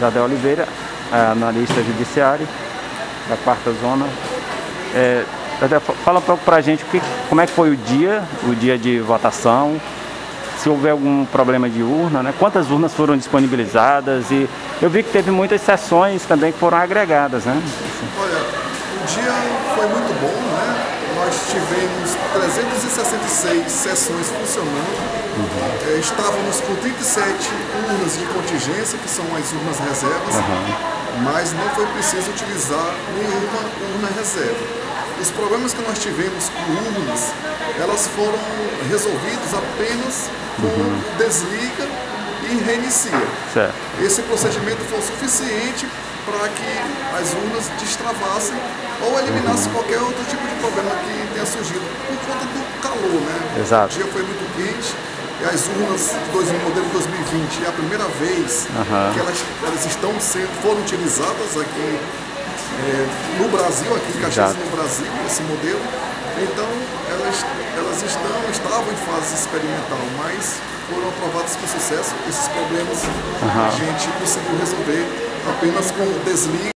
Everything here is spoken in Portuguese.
Jadé Oliveira, analista judiciário da quarta zona. É, fala um pouco para a gente que, como é que foi o dia, o dia de votação, se houver algum problema de urna, né? quantas urnas foram disponibilizadas e eu vi que teve muitas sessões também que foram agregadas. Né? Olha, o dia foi muito bom, né? Nós tivemos 366 sessões funcionando, uhum. estávamos com 37 urnas de contingência, que são as urnas reservas, uhum. mas não foi preciso utilizar nenhuma urna reserva. Os problemas que nós tivemos com urnas, elas foram resolvidos apenas com uhum. desliga e reinicia. Certo. Esse procedimento foi suficiente para que as urnas destravassem ou eliminassem qualquer outro tipo de problema que tenha surgido por conta do calor, né? Exato. O dia foi muito quente e as urnas do modelo 2020 é a primeira vez uhum. que elas, elas estão sendo, foram utilizadas aqui é, no Brasil, aqui em Caxias no Brasil, esse modelo. Então elas, elas estão, estavam em fase experimental, mas foram aprovadas com sucesso. Esses problemas uhum. a gente conseguiu resolver apenas com deslize